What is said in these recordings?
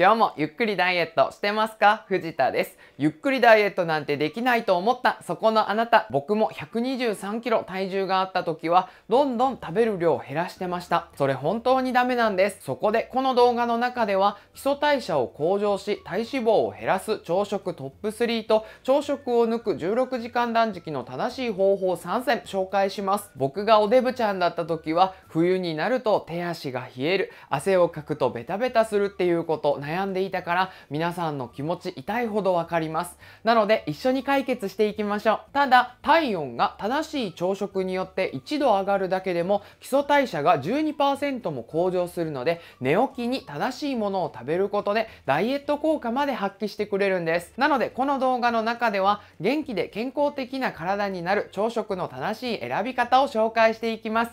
今日もゆっくりダイエットしてますか？藤田です。ゆっくりダイエットなんてできないと思ったそこのあなた。僕も123キロ体重があった時はどんどん食べる量を減らしてました。それ本当にダメなんです。そこでこの動画の中では基礎代謝を向上し体脂肪を減らす朝食トップ3と朝食を抜く16時間断食の正しい方法3選紹介します。僕がおデブちゃんだった時は冬になると手足が冷える、汗をかくとベタベタするっていうこと悩んでいたから皆さんの気持ち痛いほどわかります。なので一緒に解決していきましょう。ただ体温が正しい朝食によって1度上がるだけでも基礎代謝が12%も向上するので寝起きに正しいものを食べることでダイエット効果まで発揮してくれるんです。なのでこの動画の中では元気で健康的な体になる朝食の正しい選び方を紹介していきます。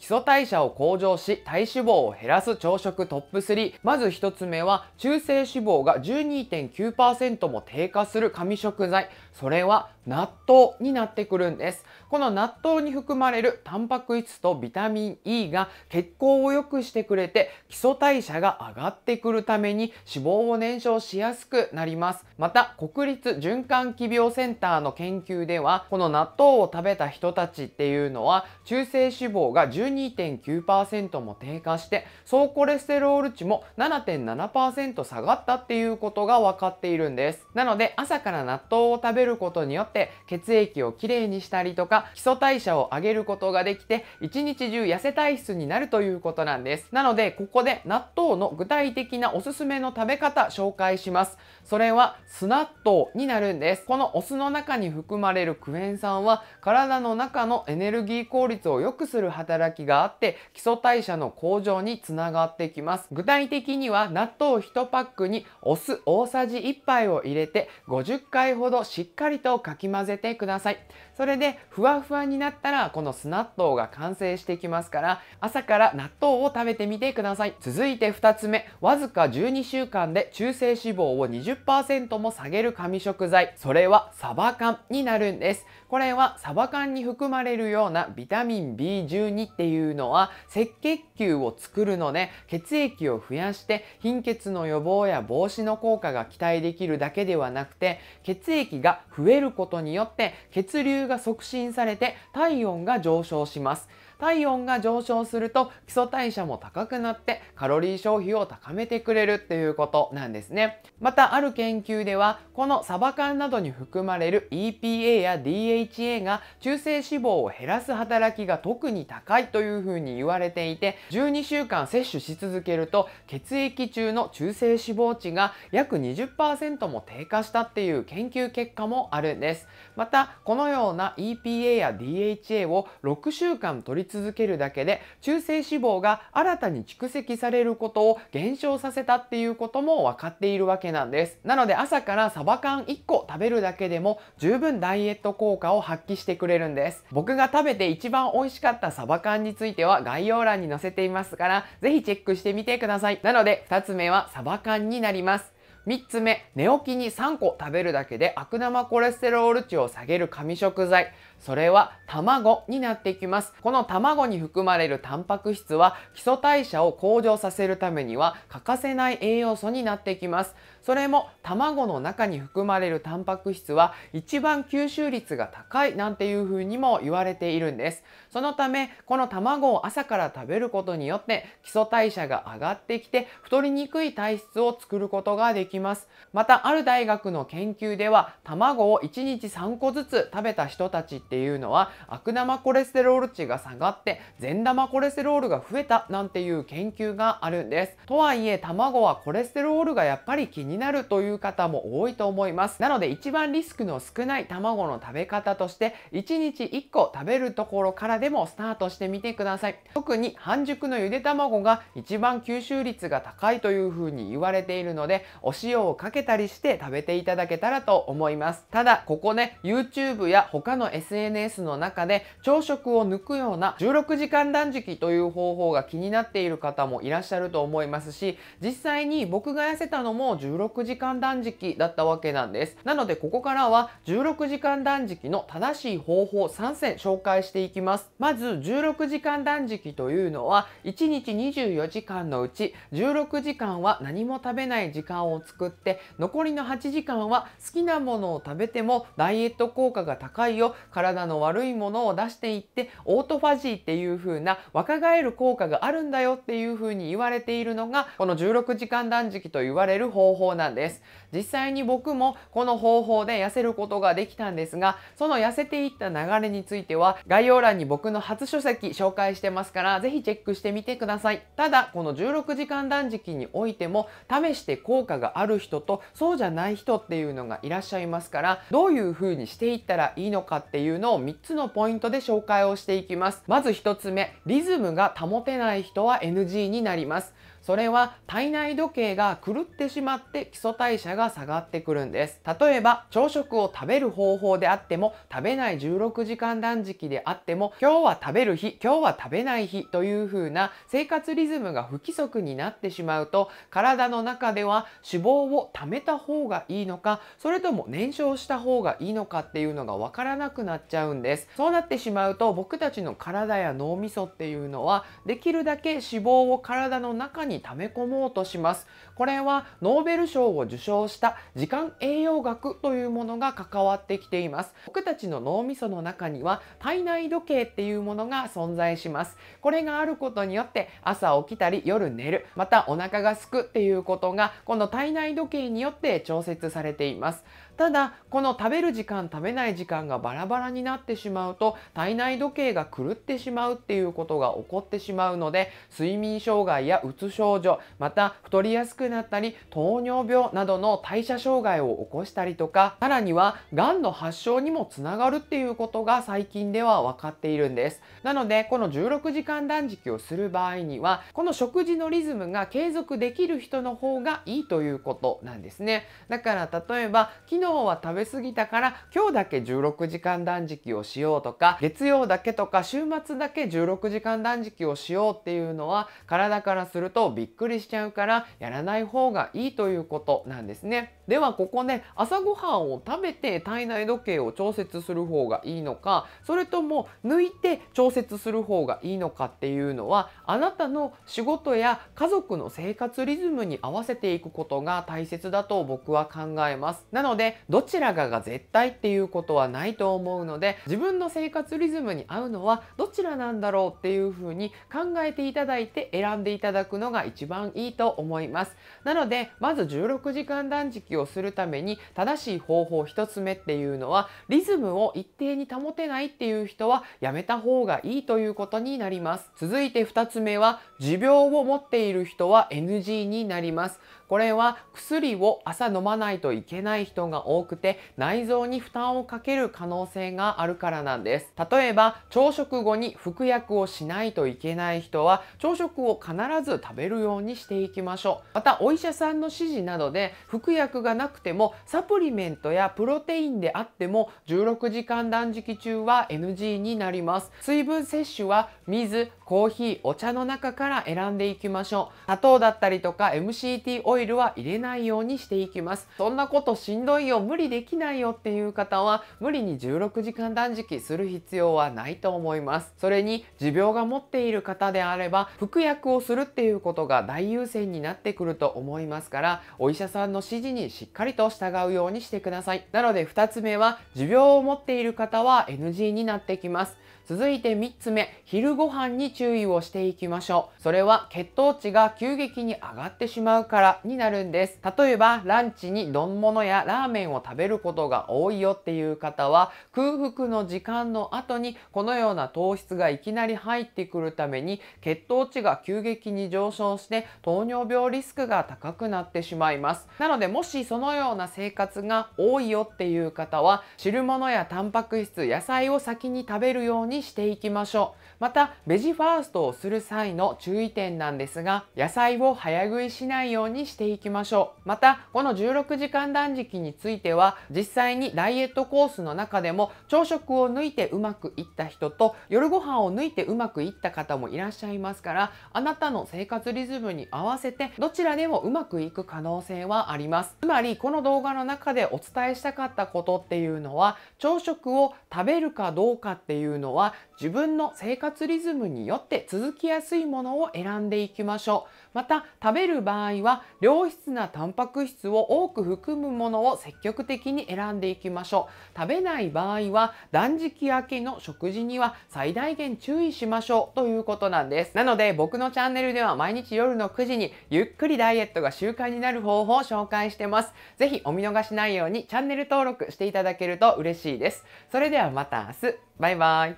基礎代謝を向上し体脂肪を減らす朝食トップ3まず1つ目は中性脂肪が12.9%も低下する神食材。それは納豆になってくるんです。この納豆に含まれるタンパク質とビタミン E が血行を良くしてくれて基礎代謝が上がってくるために脂肪を燃焼しやすくなります。また国立循環器病センターの研究ではこの納豆を食べた人たちっていうのは中性脂肪が12.9%も低下して総コレステロール値も7.7%下がったっていうことが分かっているんです。なので朝から納豆を食べることによって血液をきれいにしたりとか基礎代謝を上げることができて一日中痩せ体質になるということなんです。なのでここで納豆の具体的なおすすめの食べ方紹介します。それは酢納豆になるんです。このお酢の中に含まれるクエン酸は体の中のエネルギー効率を良くする働きがあって基礎代謝の向上につながってきます。具体的には納豆1パックにお酢大さじ1杯を入れて50回ほどしっかりとかき混ぜてください。それでふわふわになったらこの酢納豆が完成してきますから朝から納豆を食べてみてください。続いて2つ目わずか12週間で中性脂肪を20%も下げる神食材。それはサバ缶になるんです。これはサバ缶に含まれるようなビタミン B12 っていういうのは赤血球を作るので血液を増やして貧血の予防や防止の効果が期待できるだけではなくて血液が増えることによって血流が促進されて体温が上昇します。体温が上昇すると基礎代謝も高くなってカロリー消費を高めてくれるっていうことなんですね。またある研究ではこのサバ缶などに含まれる EPA や DHA が中性脂肪を減らす働きが特に高いというふうに言われていて12週間摂取し続けると血液中の中性脂肪値が約20%も低下したっていう研究結果もあるんです。またこのような EPA や DHA を6週間取り続けるだけで中性脂肪が新たに蓄積されることを減少させたっていうことも分かっているわけなんです。なので朝からサバ缶1個食べるだけでも十分ダイエット効果を発揮してくれるんです。僕が食べて一番美味しかったサバ缶については概要欄に載せていますからぜひチェックしてみてください。なので2つ目はサバ缶になります。3つ目寝起きに3個食べるだけで悪玉コレステロール値を下げる神食材。それは卵になってきます。この卵に含まれるタンパク質は基礎代謝を向上させるためには欠かせない栄養素になってきます。それも卵の中に含まれるタンパク質は一番吸収率が高いなんていう風にも言われているんです。そのためこの卵を朝から食べることによって基礎代謝が上がってきて太りにくい体質を作ることができます。またある大学の研究では卵を1日3個ずつ食べた人たちっていうのは悪玉コレステロール値が下がって善玉コレステロールが増えたなんていう研究があるんです。とはいえ卵はコレステロールがやっぱり気にになるという方も多いと思います。なので一番リスクの少ない卵の食べ方として1日1個食べるところからでもスタートしてみてください。特に半熟のゆで卵が一番吸収率が高いというふうに言われているのでお塩をかけたりして食べていただけたらと思います。ただここね YouTube や他の SNS SNS の中で朝食を抜くような16時間断食という方法が気になっている方もいらっしゃると思いますし実際に僕が痩せたのも16 16時間断食だったわけなんです。なのでここからは16時間断食の正しい方法3選紹介していきます。まず16時間断食というのは1日24時間のうち16時間は何も食べない時間を作って残りの8時間は好きなものを食べてもダイエット効果が高いよ体の悪いものを出していってオートファジーっていう風な若返る効果があるんだよっていう風に言われているのがこの16時間断食と言われる方法なんです。実際に僕もこの方法で痩せることができたんですがその痩せていった流れについては概要欄に僕の初書籍紹介してますからぜひチェックしてみてください。ただこの16時間断食においても試して効果がある人とそうじゃない人っていうのがいらっしゃいますからどういう風にしていったらいいのかっていうのを3つのポイントで紹介をしていきます。まず1つ目リズムが保てない人は NG になります。それは体内時計が狂ってしまって基礎代謝が下がってくるんです。例えば朝食を食べる方法であっても食べない16時間断食であっても今日は食べる日今日は食べない日という風な生活リズムが不規則になってしまうと体の中では脂肪を貯めた方がいいのかそれとも燃焼した方がいいのかっていうのが分からなくなっちゃうんです。そうなってしまうと僕たちの体や脳みそっていうのはできるだけ脂肪を体の中にに溜め込もうとします。これはノーベル賞を受賞した時間栄養学というものが関わってきています。僕たちの脳みその中には体内時計っていうものが存在します。これがあることによって朝起きたり夜寝るまたお腹がすくっていうことがこの体内時計によって調節されています。ただこの食べる時間食べない時間がバラバラになってしまうと体内時計が狂ってしまうっていうことが起こってしまうので睡眠障害やうつ症状また太りやすくなったり糖尿病などの代謝障害を起こしたりとかさらにはがんの発症にもつながるっていうことが最近では分かっているんです。なのでこの16時間断食をする場合にはこの食事のリズムが継続できる人の方がいいということなんですね。だから例えば昨日日は食べ過ぎたから今日だけ16時間断食をしようとか月曜だけとか週末だけ16時間断食をしようっていうのは体からするとびっくりしちゃうからやらない方がいいということなんですね。ではここね朝ごはんを食べて体内時計を調節する方がいいのかそれとも抜いて調節する方がいいのかっていうのはあなたの仕事や家族の生活リズムに合わせていくことが大切だと僕は考えます。なのでどちらかが絶対っていうことはないと思うので自分の生活リズムに合うのはどちらなんだろうっていうふうに考えていただいて選んでいただくのが一番いいと思います。なのでまず16時間断食をするために正しい方法1つ目っていうのはリズムを一定に保てないっていう人はやめた方がいいということになります。続いて2つ目は持病を持っている人は NG になります。これは薬を朝飲まないといけない人が多くて内臓に負担をかける可能性があるからなんです。例えば朝食後に服薬をしないといけない人は朝食を必ず食べるようにしていきましょう。またお医者さんの指示などで服薬がなくてもサプリメントやプロテインであっても16時間断食中は NG になります。水分摂取は水、コーヒー、お茶の中から選んでいきましょう。砂糖だったりとか MCT オイルは入れないようにしていきます。そんなことしんどいよ、無理できないよっていう方は無理に16時間断食する必要はないと思います。それに持病が持っている方であれば服薬をするっていうことが大優先になってくると思いますからお医者さんの指示にしっかりと従うようにしてください。なので2つ目は持病を持っている方は NG になってきます。続いて3つ目、昼ご飯に注意をしていきましょう。それは血糖値が急激に上がってしまうからになるんです。例えばランチに丼物やラーメンを食べることが多いよっていう方は空腹の時間の後にこのような糖質がいきなり入ってくるために血糖値が急激に上昇して糖尿病リスクが高くなってしまいます。なのでもしそのような生活が多いよっていう方は汁物やタンパク質、野菜を先に食べるようににしていきましょう。またベジファーストをする際の注意点なんですが野菜を早食いしないようにしていきましょう。またこの16時間断食については実際にダイエットコースの中でも朝食を抜いてうまくいった人と夜ご飯を抜いてうまくいった方もいらっしゃいますからあなたの生活リズムに合わせてどちらでもうまくいく可能性はあります。つまりこの動画の中でお伝えしたかったことっていうのは朝食を食べるかどうかっていうのは自分の生活リズムによって続きやすいものを選んでいきましょう。また食べる場合は良質なタンパク質を多く含むものを積極的に選んでいきましょう。食べない場合は断食明けの食事には最大限注意しましょうということなんです。なので僕のチャンネルでは毎日夜の9時にゆっくりダイエットが習慣になる方法を紹介してます。是非お見逃しないようにチャンネル登録していただけると嬉しいです。それではまた明日。バイバイ。